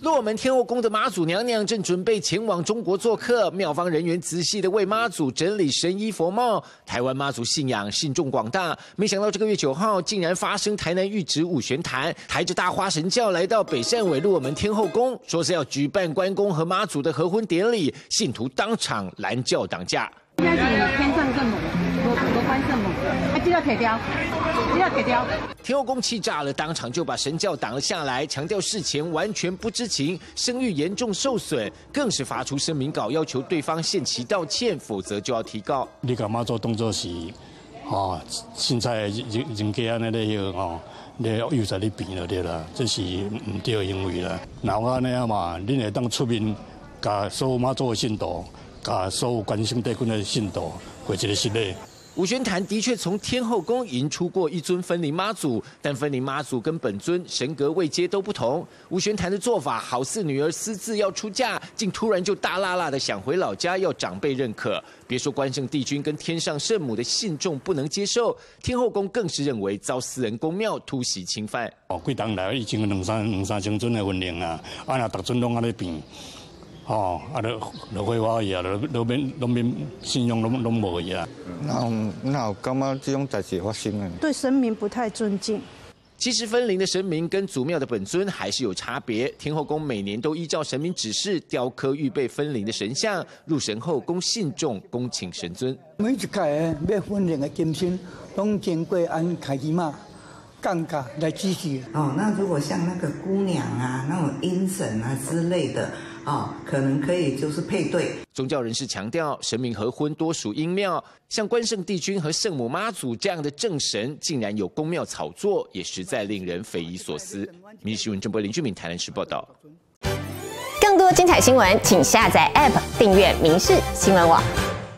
洛门天后宫的妈祖娘娘正准备前往中国做客，庙方人员仔细的为妈祖整理神衣佛帽。台湾妈祖信仰信众广大，没想到这个月九号竟然发生台南玉旨五玄坛抬着大花神轿来到北善尾洛门天后宫，说是要举办关公和妈祖的合婚典礼，信徒当场拦轿挡驾。应该是天上圣母，罗罗关圣母，还记得铁雕，记得铁雕。天后宫气炸了，当场就把神教挡了下来，强调事前完全不知情，声誉严重受损，更是发出声明稿，要求对方限期道歉，否则就要提告。你干嘛做动作是，哦，现在人人家安尼咧要哦，你又在你变了对啦，这是唔对的行为啦。那我安尼啊嘛，你会当出面，甲所有妈祖的信徒。甲！所有关心帝君的信徒，或一个失礼。五玄坛的确从天后宫迎出过一尊分灵妈祖，但分灵妈祖跟本尊神格位阶都不同。五玄坛的做法好似女儿私自要出嫁，竟突然就大辣辣的想回老家，要长辈认可。别说关圣帝君跟天上圣母的信众不能接受，天后宫更是认为遭私人宫庙突袭侵犯。哦，贵当来已经两三两三千尊的分灵啊，啊那逐尊拢安尼变。哦，啊，都都会话伊啊，都都免都免信用拢拢无去啊。那那感觉这种代志发生啊？对神明不太尊敬。其实分灵的神明跟祖庙的本尊还是有差别。天后宫每年都依照神明指示雕刻预备分灵的神像，入神后供信众恭请神尊。每一届要分灵的金身，拢经过按开机嘛杠杆来支持。哦，那如果像那个姑娘啊，那种阴神啊之类的。啊，可能可以就是配对。宗教人士强调，神明合婚多属阴庙，像关圣帝君和圣母妈祖这样的正神，竟然有宫庙炒作，也实在令人匪夷所思。民新闻郑播林俊敏台南市报道。更多精彩新闻，请下载 App 订阅民事新闻网。